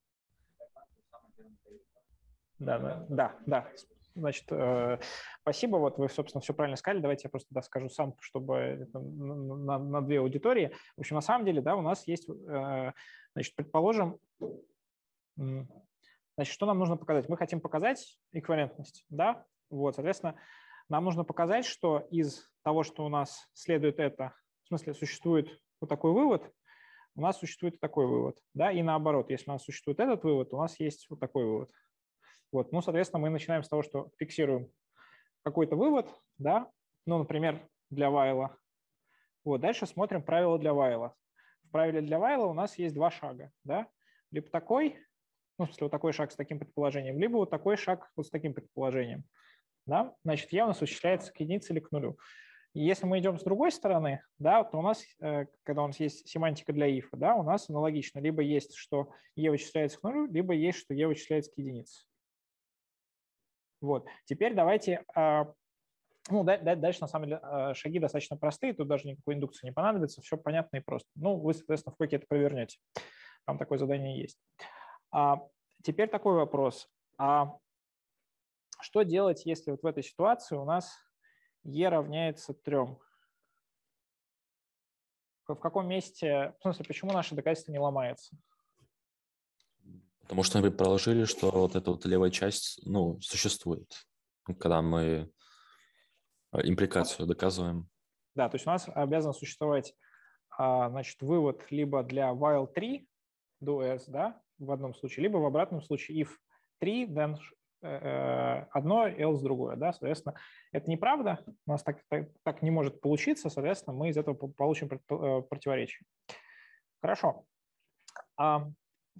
Да, да, да. Значит, э, спасибо, вот вы, собственно, все правильно сказали, давайте я просто да, скажу сам, чтобы это на, на две аудитории. В общем, на самом деле, да, у нас есть, э, значит, предположим, значит, что нам нужно показать? Мы хотим показать эквивалентность, да, вот, соответственно, нам нужно показать, что из того, что у нас следует это, в смысле, существует вот такой вывод, у нас существует такой вывод, да, и наоборот, если у нас существует этот вывод, у нас есть вот такой вывод. Вот, ну, соответственно, мы начинаем с того, что фиксируем какой-то вывод, да, ну, например, для вайла. Вот, дальше смотрим правила для вайла. В правиле для вайла у нас есть два шага, да, либо такой, ну, в смысле, вот такой шаг с таким предположением, либо вот такой шаг вот с таким предположением, да, значит, e у нас вычисляется к единице или к нулю. Если мы идем с другой стороны, да, то у нас, э, когда у нас есть семантика для if, да, у нас аналогично. Либо есть, что e вычисляется к нулю, либо есть, что e вычисляется к единице. Вот. Теперь давайте, а, ну, дальше на самом деле а, шаги достаточно простые, тут даже никакой индукции не понадобится, все понятно и просто. Ну, вы, соответственно, в коке это провернете. Там такое задание есть. А теперь такой вопрос. А что делать, если вот в этой ситуации у нас e равняется 3? В каком месте, в смысле, почему наше доказательство не ломается? Потому что мы предположили, что вот эта вот левая часть, ну, существует, когда мы э, импликацию доказываем. Да, то есть у нас обязан существовать, а, значит, вывод либо для while 3 do s, да, в одном случае, либо в обратном случае if 3, then э, э, одно, else другое, да, соответственно, это неправда, у нас так, так, так не может получиться, соответственно, мы из этого получим противоречие. Хорошо.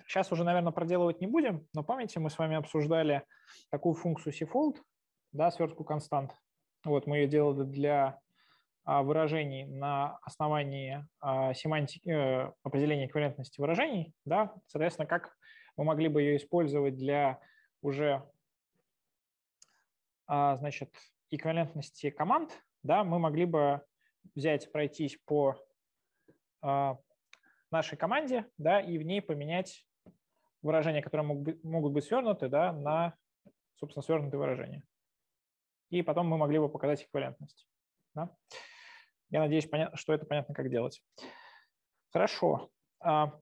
Сейчас уже, наверное, проделывать не будем, но помните, мы с вами обсуждали такую функцию cfold, да, свертку констант. Вот мы ее делали для а, выражений на основании а, семантики, э, определения эквивалентности выражений. Да? Соответственно, как мы могли бы ее использовать для уже а, значит, эквивалентности команд, да, мы могли бы взять, пройтись по нашей команде, да, и в ней поменять выражения, которые могут быть, свернуты, да, на, собственно, свернутые выражения. И потом мы могли бы показать эквивалентность. Да? Я надеюсь, что это понятно, как делать. Хорошо. А,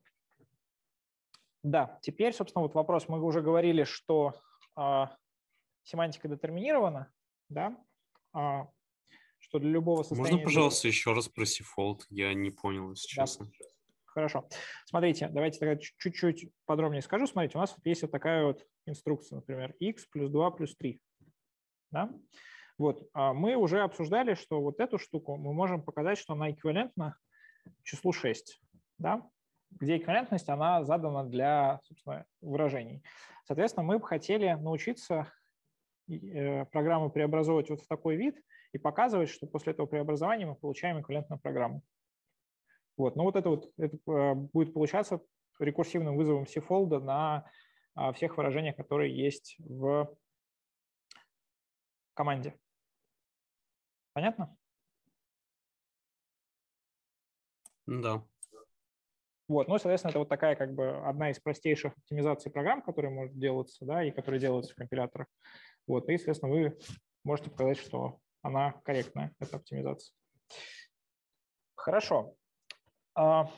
да, теперь, собственно, вот вопрос. Мы уже говорили, что а, семантика детерминирована, да, а, что для любого состояния... Можно, пожалуйста, еще раз про сифолт? Я не понял, если да. честно. Хорошо. Смотрите, давайте тогда чуть-чуть подробнее скажу. Смотрите, у нас есть вот такая вот инструкция, например, x плюс 2 плюс 3. Да? Вот, а мы уже обсуждали, что вот эту штуку мы можем показать, что она эквивалентна числу 6, да? где эквивалентность, она задана для, собственно, выражений. Соответственно, мы бы хотели научиться э, программу преобразовывать вот в такой вид и показывать, что после этого преобразования мы получаем эквивалентную программу. Вот. Но вот это вот это а, будет получаться рекурсивным вызовом cfold на а, всех выражениях, которые есть в команде. Понятно? Да. Вот, ну, соответственно, это вот такая как бы одна из простейших оптимизаций программ, которые может делаться, да, и которые делаются в компиляторах. Вот, и, соответственно, вы можете показать, что она корректная, эта оптимизация. Хорошо. А,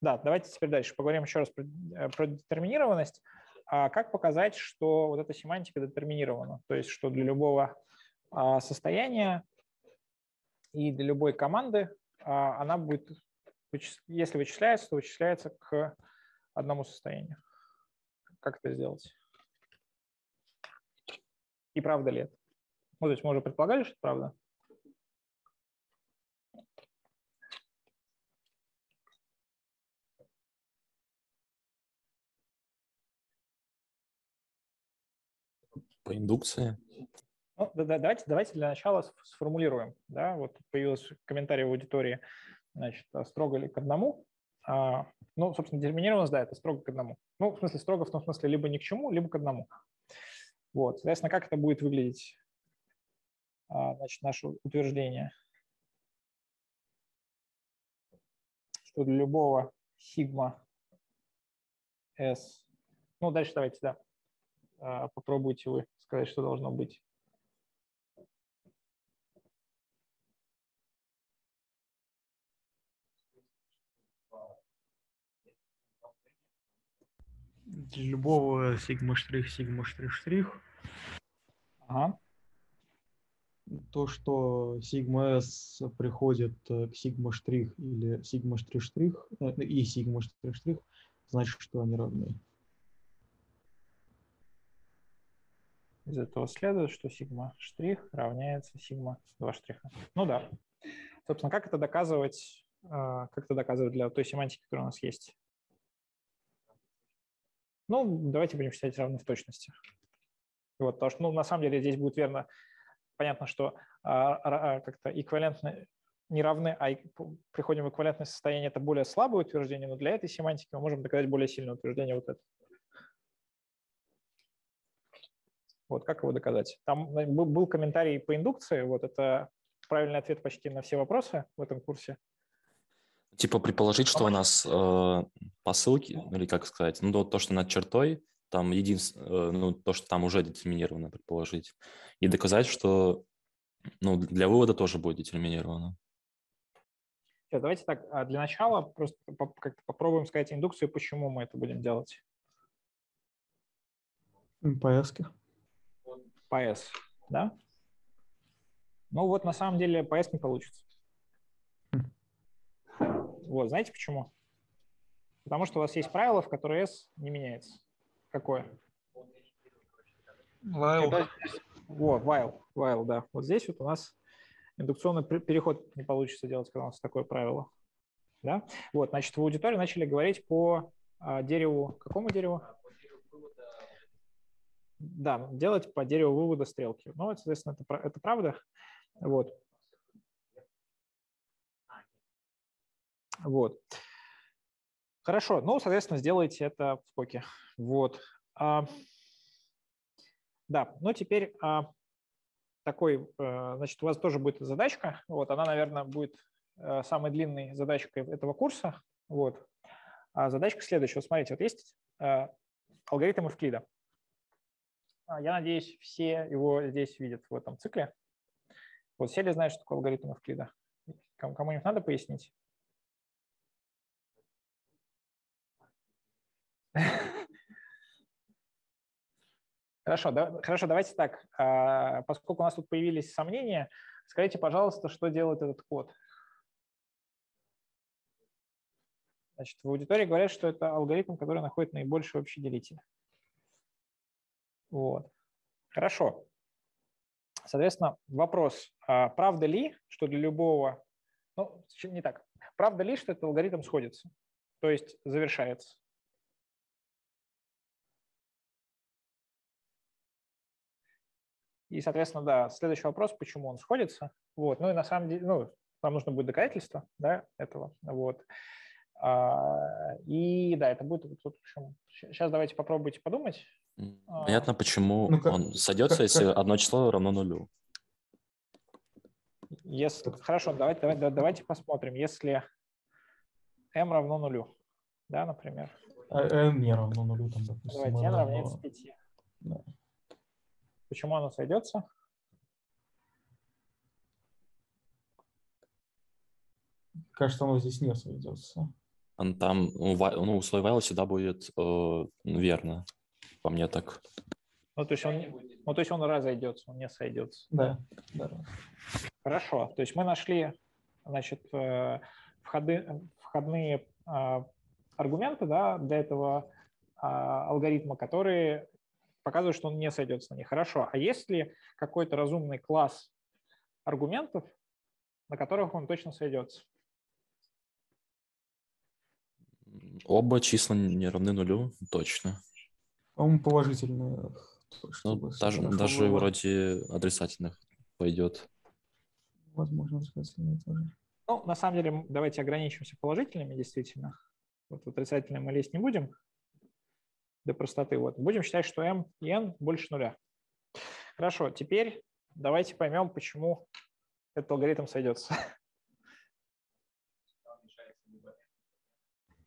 да, давайте теперь дальше поговорим еще раз про, э, про детерминированность. А как показать, что вот эта семантика детерминирована? То есть, что для любого а, состояния и для любой команды она будет, если вычисляется, то вычисляется к одному состоянию. Как это сделать? И правда ли это? Ну, то есть мы уже предполагали, что это правда? По индукции? Ну, да, да, давайте, давайте для начала сформулируем. Да? Вот появился комментарий в аудитории, значит, а строго ли к одному. А, ну, собственно, детерминированность, да, это строго к одному. Ну, в смысле, строго в том смысле либо ни к чему, либо к одному. Вот, соответственно, как это будет выглядеть, а, значит, наше утверждение? Что для любого сигма s, ну, дальше давайте, да, а, попробуйте вы сказать, что должно быть. Для любого сигма штрих, сигма штрих штрих. Ага. То, что сигма s приходит э, к сигма штрих или сигма штрих штрих э, и сигма штрих штрих, значит, что они равны. Из этого следует, что сигма штрих равняется сигма 2 штриха. Ну да. Собственно, как это доказывать, а, как это доказывать для той семантики, которая у нас есть? Ну, давайте будем считать равны в точности. Вот, потому что, ну, на самом деле здесь будет верно, понятно, что а, а, как-то эквивалентно не равны, а приходим в эквивалентное состояние, это более слабое утверждение, но для этой семантики мы можем доказать более сильное утверждение вот это. Вот как его доказать? Там э, был- комментарий по индукции, вот это правильный ответ почти на все вопросы в этом курсе. Типа предположить, что у нас э, посылки, или как сказать, ну то, то, что над чертой, там единственное, ну то, что там уже детерминировано, предположить. И доказать, что ну, для вывода тоже будет детерминировано. Сейчас, давайте так, а для начала просто как-то попробуем сказать индукцию, почему мы это будем делать. По s По S, да? Ну вот на самом деле по S не получится. Вот, знаете почему? Потому что у вас есть правило, в которое S не меняется. Какое? While. Вот, while, while, да. Вот здесь вот у нас индукционный переход не получится делать, когда у нас такое правило. Да? Вот, значит, в аудитории начали говорить по а, дереву, какому дереву? Да, делать по дереву вывода стрелки. Ну, вот, соответственно, это, это правда. Вот. Вот. Хорошо, ну, соответственно, сделайте это в скоке. Вот. А, да, ну теперь а, такой, э, значит, у вас тоже будет задачка. Вот, она, наверное, будет э, самой длинной задачкой этого курса. Вот. А задачка следующая. Вот смотрите, вот есть э, алгоритм Эвклида. А, Я надеюсь, все его здесь видят в этом цикле. Вот все ли знают, что такое алгоритм Эвклида? Кому- Кому-нибудь надо пояснить? Хорошо, да- хорошо, давайте так. а, Поскольку у нас тут появились сомнения, скажите, пожалуйста, что делает этот код. Значит, в аудитории говорят, что это алгоритм, который находит наибольший общий делитель. Вот. Хорошо. Соответственно, вопрос, а правда ли, что для любого, ну, не так, правда ли, что этот алгоритм сходится, то есть завершается? И, соответственно, да, следующий вопрос, почему он сходится. Вот. Ну и на самом деле, ну, нам нужно будет доказательство да, этого. Вот. А, И да, это будет... вот, сейчас давайте попробуйте подумать. А, Понятно, почему ну, как- он сойдется, как- если как- одно число равно нулю. Если, хорошо, давайте, давайте, да- давайте посмотрим. Если m равно нулю, да, например. А n не равно нулю, там, допустим. Давайте n равняется равно- 5. Да. Почему оно сойдется? Кажется, оно здесь не сойдется. Он там, ну, ва- ну, всегда будет э, верно. По мне так. Ну, то есть он, ну, то есть он разойдется, он не сойдется. Да, да. Хорошо. То есть мы нашли, значит, э, входы, входные а, аргументы да, для этого а, алгоритма, которые показывают, что он не сойдется на них. Хорошо. А есть ли какой-то разумный класс аргументов, на которых он точно сойдется? Оба числа не равны нулю, точно. По-моему, положительные. Ну, даже, даже было. вроде отрицательных пойдет. Возможно, отрицательные тоже. Ну, на самом деле, давайте ограничимся положительными, действительно. Вот отрицательные мы лезть не будем для простоты. Вот. Будем считать, что m и n больше нуля. Хорошо, теперь давайте поймем, почему этот алгоритм сойдется.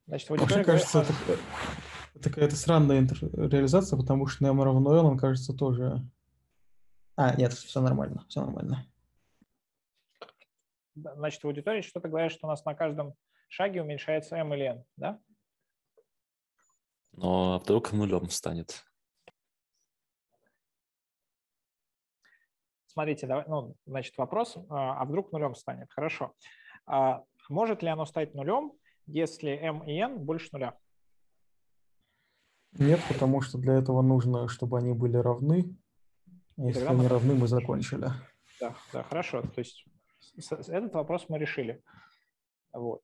Значит, Вообще, говорят, кажется, это, Это какая-то странная интер- реализация, потому что на m равно n, он кажется тоже... А, нет, все нормально, все нормально. Значит, в аудитории что-то говорит, что у нас на каждом шаге уменьшается m или n, да? Но вдруг нулем станет. Смотрите, давай, ну, значит, вопрос, а а вдруг нулем станет? Хорошо. А может ли оно стать нулем, если m и n больше нуля? Нет, потому что для этого нужно, чтобы они были равны. А Если тогда они мы- равны, мы закончили. Да, да, хорошо. То есть этот вопрос мы решили. Вот.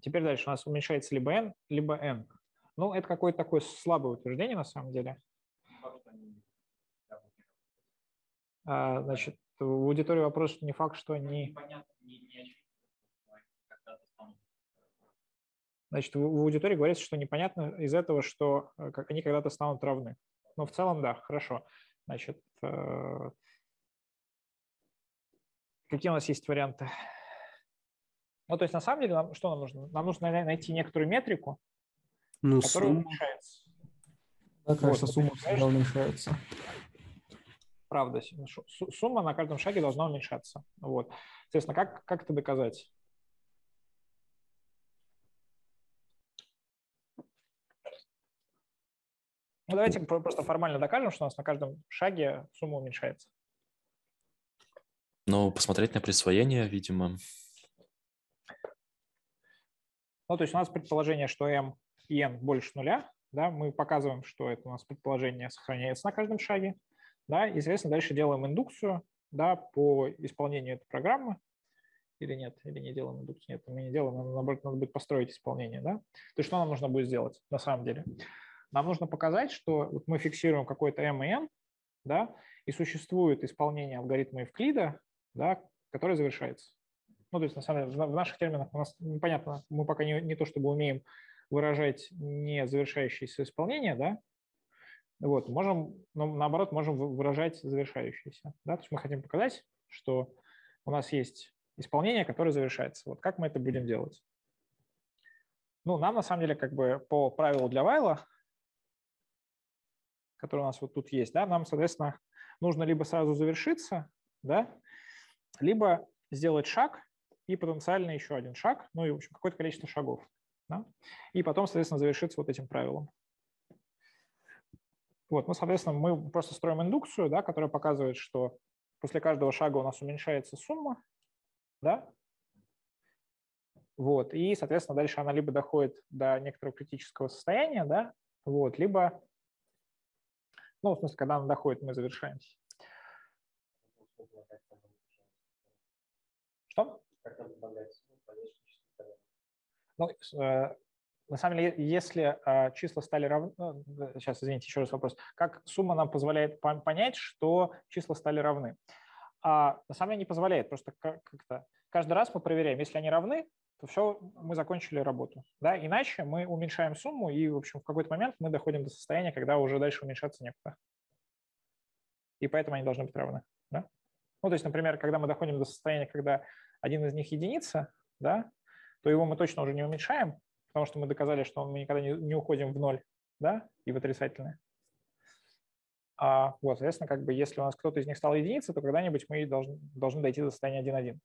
Теперь дальше у нас уменьшается либо n, либо n. Ну, это какое-то такое слабое утверждение на самом деле. А, Значит, в аудитории вопрос, не факт, что они... Непонятно, не, не очевидно, что они когда-то станут. Значит, в в аудитории говорится, что непонятно из этого, что э, как они когда-то станут равны. Но в целом, да, хорошо. Значит, э, какие у нас есть варианты? Ну, то есть, на самом деле, нам, что нам нужно? Нам нужно най- найти некоторую метрику, Ну, которая сумма. уменьшается. Да, кажется, Вот, сумма всегда уменьшается. Правда, сумма на каждом шаге должна уменьшаться. Вот. Соответственно, как, как это доказать? Ну, давайте про- просто формально докажем, что у нас на каждом шаге сумма уменьшается. Но посмотреть на присвоение, видимо. Ну, то есть у нас предположение, что m и n больше нуля, да, мы показываем, что это у нас предположение сохраняется на каждом шаге, да, и, соответственно, дальше делаем индукцию, да, по исполнению этой программы, или нет, или не делаем индукцию, нет, мы не делаем, нам, наоборот, надо будет построить исполнение, да. То есть что нам нужно будет сделать на самом деле? Нам нужно показать, что вот мы фиксируем какой-то m и n, да, и существует исполнение алгоритма Евклида, да, который завершается. Ну, то есть, на самом деле, в наших терминах у нас непонятно, мы пока не, не то чтобы умеем выражать не завершающееся исполнение, да, вот, можем, но наоборот, можем вы- выражать завершающееся, да, то есть мы хотим показать, что у нас есть исполнение, которое завершается. Вот как мы это будем делать? Ну, нам на самом деле как бы по правилу для while, который у нас вот тут есть, да, нам, соответственно, нужно либо сразу завершиться, да, либо сделать шаг и потенциально еще один шаг, ну и, в общем, какое-то количество шагов. Да? И потом, соответственно, завершиться вот этим правилом. Вот, ну, соответственно, мы просто строим индукцию, да, которая показывает, что после каждого шага у нас уменьшается сумма, да, вот, и, соответственно, дальше она либо доходит до некоторого критического состояния, да, вот, либо, ну, в смысле, когда она доходит, мы завершаемся. Что? Ну, э, на самом деле, если э, числа стали равны, ну, да, сейчас, извините, еще раз вопрос, как сумма нам позволяет пон- понять, что числа стали равны? А на самом деле не позволяет, просто как- как-то каждый раз мы проверяем, если они равны, то все, мы закончили работу. Да? Иначе мы уменьшаем сумму, и, в общем, в какой-то момент мы доходим до состояния, когда уже дальше уменьшаться некуда. И поэтому они должны быть равны. Да? Ну, то есть, например, когда мы доходим до состояния, когда один из них единица, да, то его мы точно уже не уменьшаем, потому что мы доказали, что мы никогда не, не уходим в ноль да, и в отрицательное. А, вот, соответственно, как бы если у нас кто-то из них стал единицей, то когда-нибудь мы должны, должны дойти до состояния 1-1.